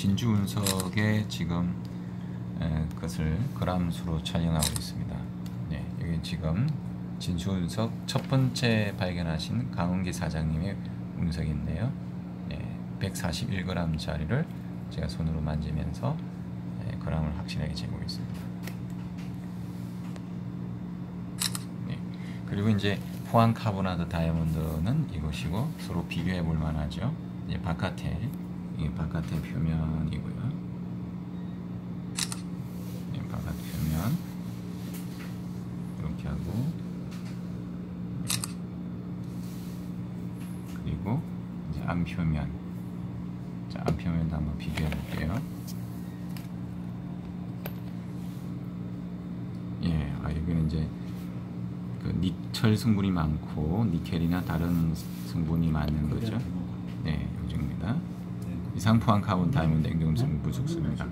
진주 운석의 지금 에, 것을 그람수로 촬영하고 있습니다. 네, 여기 지금 진주 운석 첫 번째 발견하신 강은기 사장님의 운석인데요. 네, 141g짜리를 제가 손으로 만지면서 네, 그람을 확실하게 재고 있습니다. 네, 그리고 이제 포항 카보나드 다이아몬드는 이것이고 서로 비교해 볼 만하죠. 바깥에 이게 바깥의 표면이고요. 네, 바깥 표면 이렇게 하고 그리고 이제 앞 표면 자, 앞 표면도 한번 비교해 볼게요. 예, 아 여기는 이제 그 니켈 성분이 많고 니켈이나 다른 성분이 많은 거죠. 네, 이 정도입니다. 이상 포항 카본 다이몬드 냉동식품 부족수입니다.